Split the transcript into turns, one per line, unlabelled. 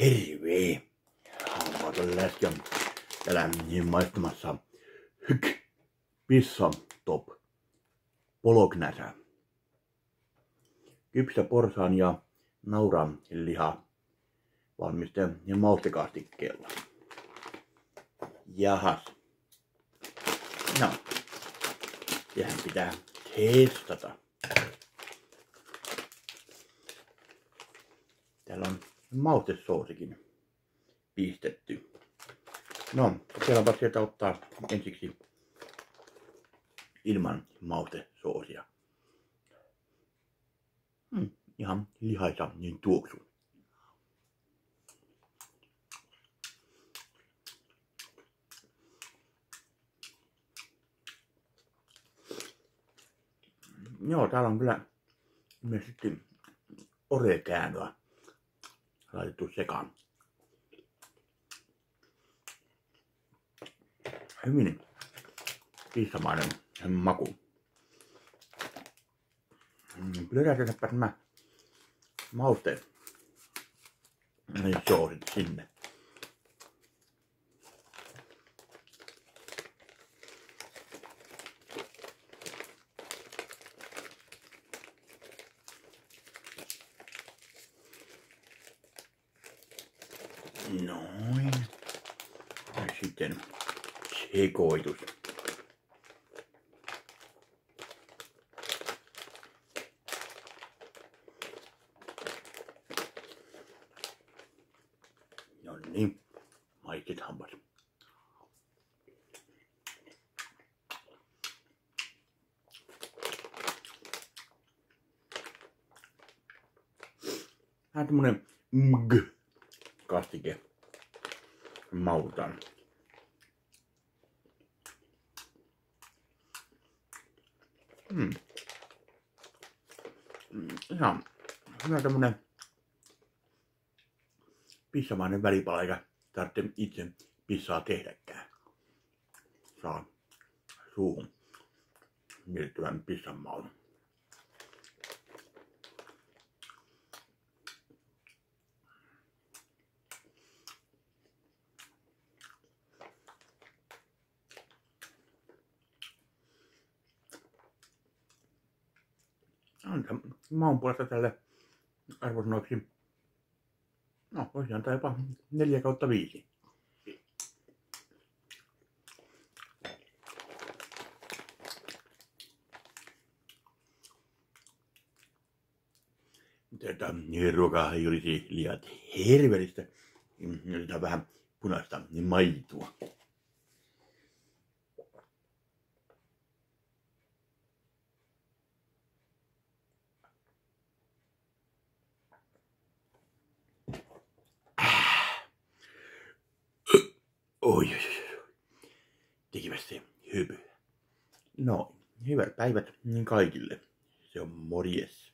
Terve! Hampaaton läski on täällä maistamassa hyk pissa top polognäsä. Kypsä porsaan ja nauran liha valmiste ja maustekastikkeella. Jahas. No, sehän pitää testata. Täällä on maustesoosikin pistetty. No, kokeillaanpa sieltä ottaa ensiksi ilman maustesoosia. Hmm, ihan lihaisa niin tuoksu. Joo, täällä on kyllä myös sitten orekäänöä laitettu sekaan. Hyvin pissamainen maku. Plörätäpä nämä mausteet niin soosit sinne. Noin. Ja sitten sekoitus. No niin, maistit hampas. Vähän tämmönen mg kastike maultaan. Mm. Ihan hyvä tämmönen pissamainen välipala, eikä tarvitse itse pissaa tehdäkään. Saa suuhun miellyttävän pissan maun. Antaa maun puolesta tälle arvosanoiksi, no voisi antaa jopa 4 kautta 5. Tätä ruokaa ei olisi liian hervellistä. Otetaan vähän punaista maitoa. Oi, oi, oi. Tekivät se hypy. No, hyvät päivät kaikille. Se on morjes.